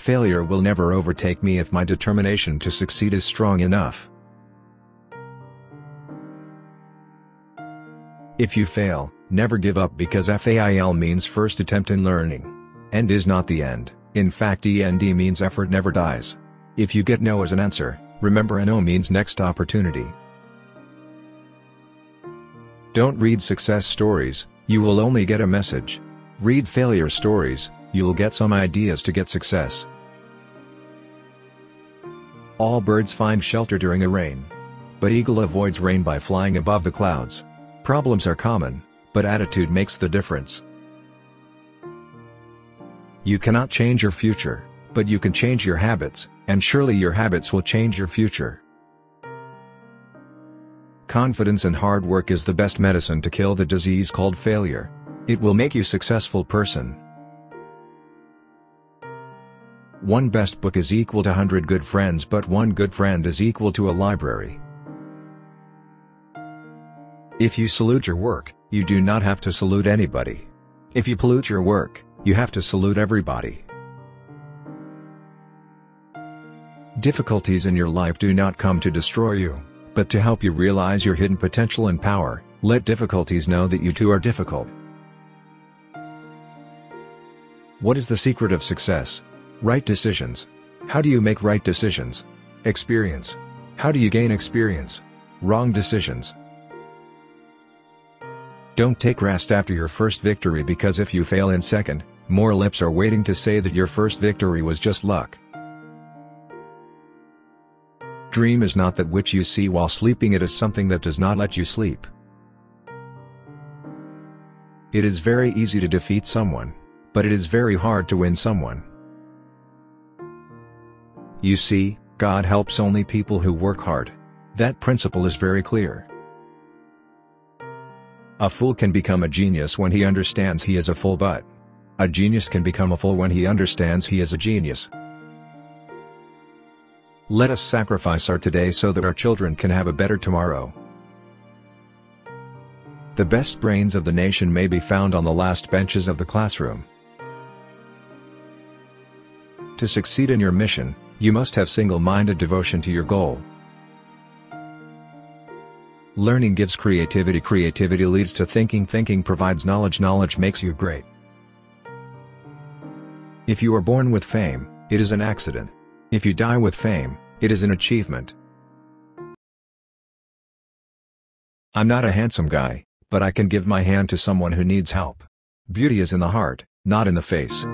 Failure will never overtake me if my determination to succeed is strong enough. If you fail, never give up because FAIL means first attempt in learning. End is not the end, in fact END means effort never dies. If you get no as an answer, remember NO means next opportunity. Don't read success stories, you will only get a message. Read failure stories, you will get some ideas to get success. All birds find shelter during a rain. But eagle avoids rain by flying above the clouds. Problems are common, but attitude makes the difference. You cannot change your future, but you can change your habits, and surely your habits will change your future. Confidence and hard work is the best medicine to kill the disease called failure. It will make you successful person. One best book is equal to 100 good friends but one good friend is equal to a library. If you salute your work, you do not have to salute anybody. If you pollute your work, you have to salute everybody. Difficulties in your life do not come to destroy you, but to help you realize your hidden potential and power, let difficulties know that you too are difficult. What is the secret of success? Right decisions. How do you make right decisions? Experience. How do you gain experience? Wrong decisions. Don't take rest after your first victory because if you fail in second, more lips are waiting to say that your first victory was just luck. Dream is not that which you see while sleeping it is something that does not let you sleep. It is very easy to defeat someone, but it is very hard to win someone. You see, God helps only people who work hard. That principle is very clear. A fool can become a genius when he understands he is a fool but a genius can become a fool when he understands he is a genius. Let us sacrifice our today so that our children can have a better tomorrow. The best brains of the nation may be found on the last benches of the classroom. To succeed in your mission, you must have single-minded devotion to your goal. Learning gives creativity creativity leads to thinking thinking provides knowledge knowledge makes you great. If you are born with fame, it is an accident. If you die with fame, it is an achievement. I'm not a handsome guy, but I can give my hand to someone who needs help. Beauty is in the heart, not in the face.